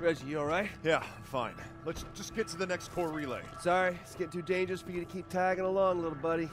Reggie, you alright? Yeah, I'm fine. Let's just get to the next core relay. Sorry, it's getting too dangerous for you to keep tagging along, little buddy.